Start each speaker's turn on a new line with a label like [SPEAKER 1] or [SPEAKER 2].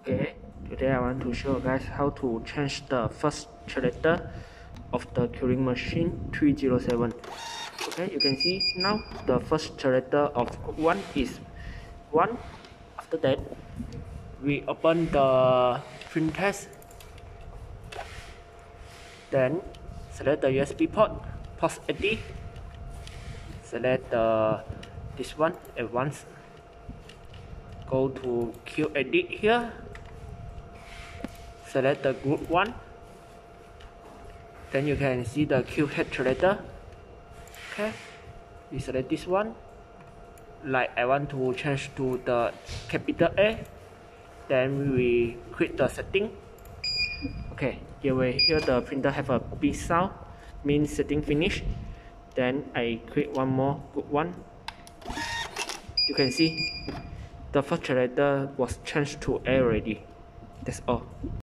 [SPEAKER 1] Okay, today I want to show you guys how to change the first character of the curing machine 307. Okay, you can see now the first character of 1 is 1. After that, we open the print test. Then select the USB port, port 80. Select the this one at once. Go to Q edit here select the group 1 then you can see the Q head character okay. We select this one. Like I want to change to the capital A. Then we quit the setting. Okay. Here we hear the printer have a beep sound. Means setting finish. Then I create one more good one. You can see the first character was changed to A already. That's all